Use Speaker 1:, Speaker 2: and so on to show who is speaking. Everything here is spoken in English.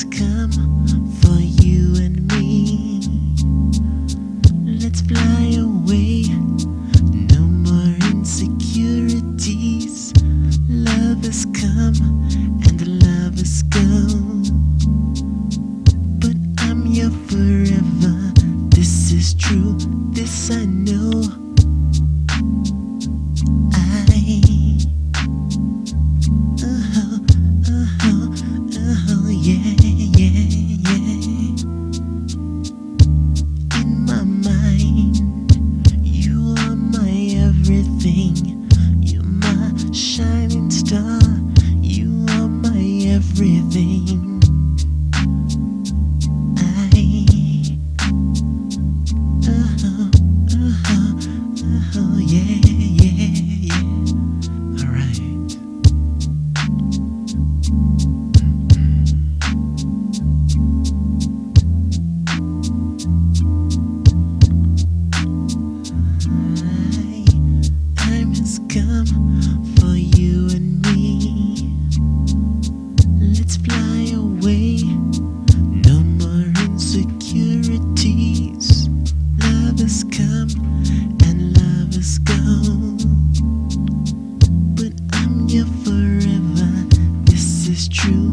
Speaker 1: has come for you and me. Let's fly away, no more insecurities. Love has come and love has gone. But I'm here forever, this is true, this I know. go. But I'm forever. This is true.